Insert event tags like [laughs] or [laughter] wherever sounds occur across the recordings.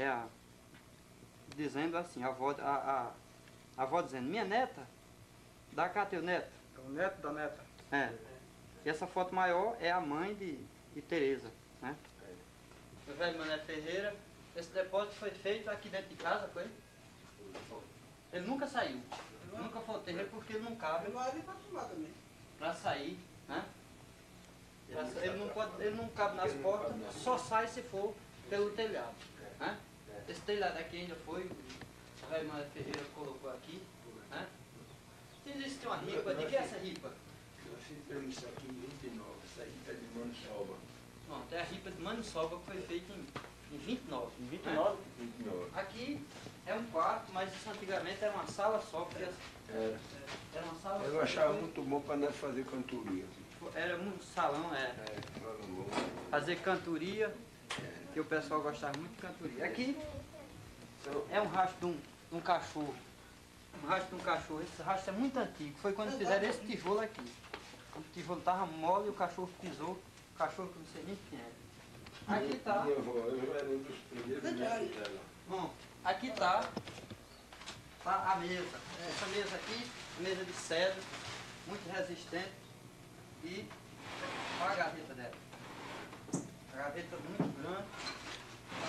é a. Dizendo assim, a avó, a, a, a avó dizendo, minha neta, dá cá teu neto. É o neto da neta. É. E essa foto maior é a mãe de, de Tereza, né? O velho Mané Ferreira, esse depósito foi feito aqui dentro de casa, foi? Ele nunca saiu. Nunca foi ao terreiro porque ele não cabe não ali pra fumar também. para sair, né? Pra Ele não, pode, ele não cabe nas portas, só sai se for pelo telhado. Né? Esse telhado aqui ainda foi, o velho Mané Ferreira colocou aqui. Né? Existe uma ripa, de que é essa ripa? Eu fiz pelo isso aqui em 29, isso aí tá de mano salva. Pronto, é a ripa de Maniçoba que foi feita em, em 29. Em 29? 29. Aqui é um quarto, mas isso antigamente era uma sala só, porque Era. era uma sala Eu achava Foi- muito bom para nós fazer cantoria. Era um salão, é. É, falava bom. Fazer cantoria, que o pessoal gostava muito de cantoria. Aqui é um rastro de um, um cachorro. Um rastro de um cachorro. Esse rastro é muito antigo. Foi quando fizeram esse tijolo aqui. O tijolo estava mole e o cachorro pisou. O cachorro que não sei nem quem é. Aqui tá. Eu era um dos primeiros. Bom, aqui tá, tá a mesa. Essa mesa aqui, mesa de cedro, muito resistente. E olha a gaveta dela. A gaveta muito grande.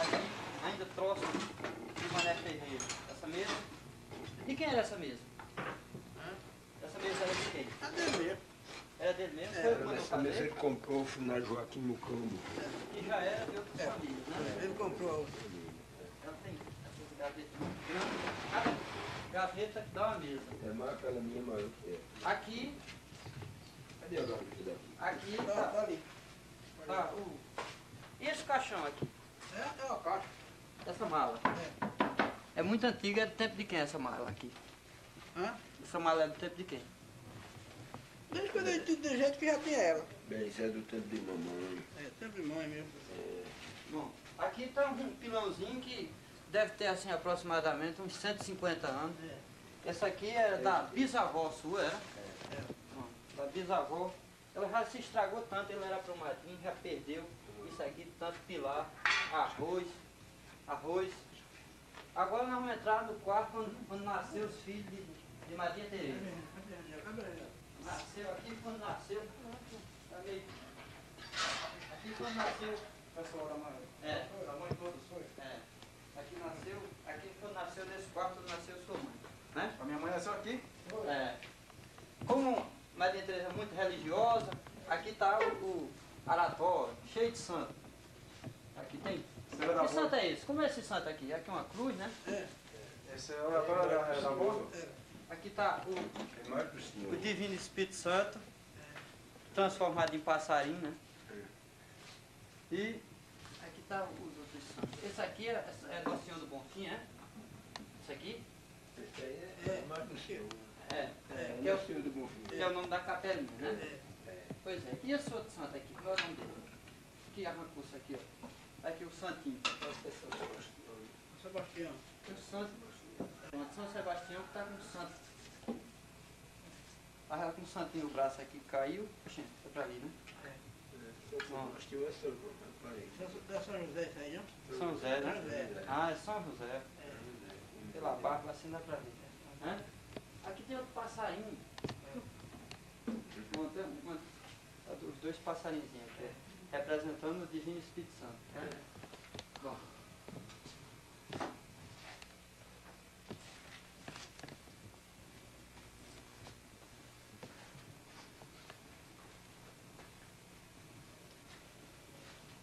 Aqui ainda troço de Mané Ferreira. Essa mesa. De quem era essa mesa? Essa mesa era de quem? Cadê mesmo? Era dele mesmo? Foi Era quando eu nessa mesa ele comprou o final Joaquim no Cambo. Que já era de outras famílias, né? Ele comprou a outra. Ela tem essas gavetas muito grandes. Cada gaveta que dá uma mesa. É mais aquela minha maior que é. Aqui, Cadê a gaveta daqui? aqui Tá, tá tá, ali. tá o... E esse caixão aqui? É, é uma caixa. Essa mala? É muito antiga, é do tempo de quem essa mala aqui? Hã? Essa mala é do tempo de quem? Desde quando eu tive do jeito que já tinha ela. Bem, isso é do tempo de mamãe. É, sempre mãe mesmo. Bom, aqui tá um pilãozinho que deve ter assim aproximadamente uns 150 anos. Essa aqui era da bisavó sua, era? Bom, Da bisavó. Ela já se estragou tanto, ele era aprumadinho, já perdeu isso aqui, de tanto pilar, arroz, arroz. Agora nós vamos entrar no quarto quando, quando nasceu os filhos de, de Maria Tereza. Nasceu aqui quando nasceu. Tá Aqui quando nasceu. Pessoal da mãe. É. Da mãe todos foi. É. Aqui nasceu, aqui quando nasceu nesse quarto nasceu sua mãe. Né? A minha mãe nasceu aqui. É. Como Maria Teresa é muito religiosa, aqui está o, o aratório, cheio de santo. Aqui tem. Senhora da Que é esse? Como é esse santo aqui? Aqui é uma cruz, né? Esse é o oratório da, da avó. Aqui está o, É o. Divino Espírito Santo, transformado em passarinho, né? E aqui está os outros santos. Esse aqui é, é Nosso Senhor do Bonfim, é? Esse aqui? Esse aí é mais pro senhor. É. É, que, é o senhor do Bonfim. que é o nome da capelinha, né? Pois é. E esse outro santo aqui? Qual é o nome dele? Que arrancou isso aqui, ó. O santinho. Sebastião. O santo. Pronto, São Sebastião que está com o santo. Estava com o santinho no braço aqui, caiu. Oxê, foi pra ali, né? Sou rapaz. Da São José isso aí, não? São José, né? São José. Ah, é São José. Pela barba assim dá pra ver. Hã? Aqui tem outro passarinho. Tem uma- os dois passarinhos aqui, representando o Divino Espírito Santo. né?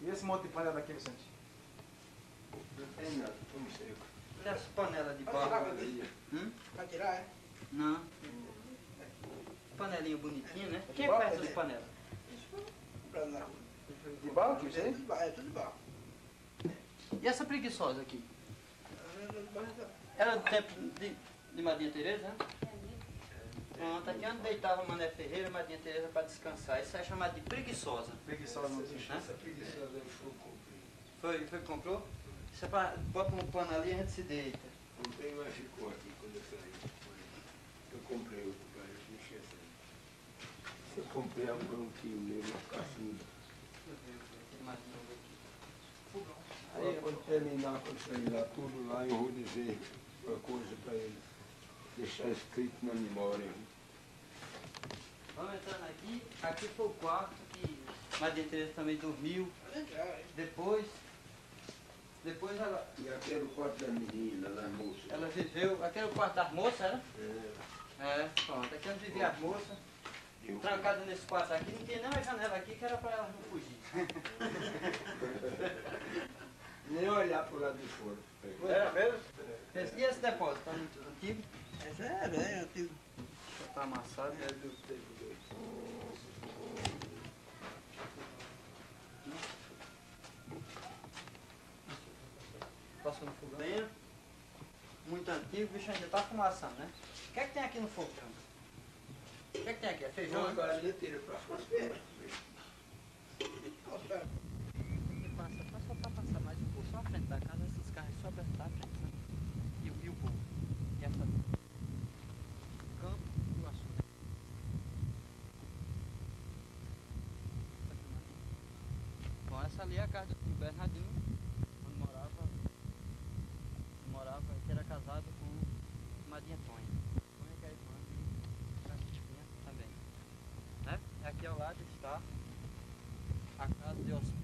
E esse monte de panela aqui, Vicente? Não tem nada, como seco. Olha as panelas de barro. Hum? Pra tirar, é? Não. Panelinha bonitinha, né? Quem é que barro, faz essas né? panelas? Comprando na rua. De barro aqui, É barro, é tudo de barro. E essa preguiçosa aqui? Barro, é Era do tempo de, de Maria Tereza, né? Pronto, aqui onde deitava Mané Ferreira, Maria Tereza para descansar. Isso é chamado de preguiçosa. Preguiçosa não Né? Essa preguiçosa eu fui cumprir. Foi, foi que comprou? Isso é bota um pano ali e a gente se deita. Comprei, mas ficou aqui quando eu saí. Eu comprei outro para eu esquecer. Eu comprei a um tio meu, um caçudo. Deixa eu ver, aquele mais novo aqui. Aí quando terminar, quando sair lá tudo lá, eu vou dizer uma coisa para eles. Deixar escrito na memória. Vamos entrando aqui. Aqui foi o quarto que Maria Teresa também dormiu. Depois, depois ela, E aquele quarto da menina, da moça. ela viveu. Aquele é o quarto das moças, era? É, É, pronto. Aqui onde vivia as moças. Trancada nesse quarto aqui, não tinha nem uma janela aqui que era para elas não fugir. [laughs] Nem olhar para o lado de fora. Era mesmo? Esse- E esse depósito? Tá muito antigo? Essa é velha, antigo. Já tá amassado. É do tempo. Passou no fogão. Bem, muito antigo, o bicho ainda tá fumaçando, né? O que é que tem aqui no fogão? O que é que tem aqui? É feijão? Uma galinha tira para fora. Nossa, Ele passa, passa pra passar mais um pouco, só a frente da casa, esses carros só pra frente, sabe? E, o- e o povo. E essa. Campo e o açúcar. Bom, essa ali é a casa do Bernardinho, onde morava. Morava, que era casado com Madinha Tonha. Tonha que é irmã de Francisquinha também. Né? Aqui ao lado está a casa de hospício